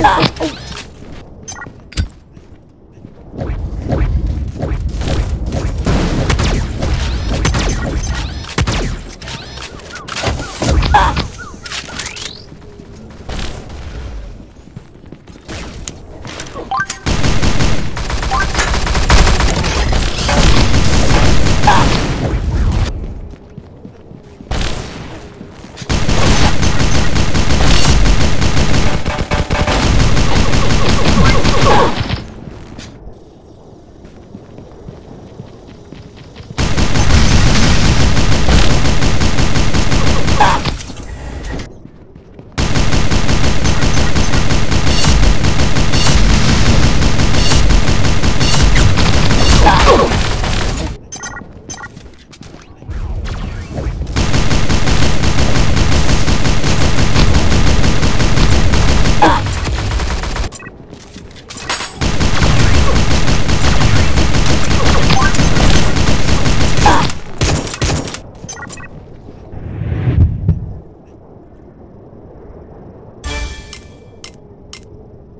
Oh.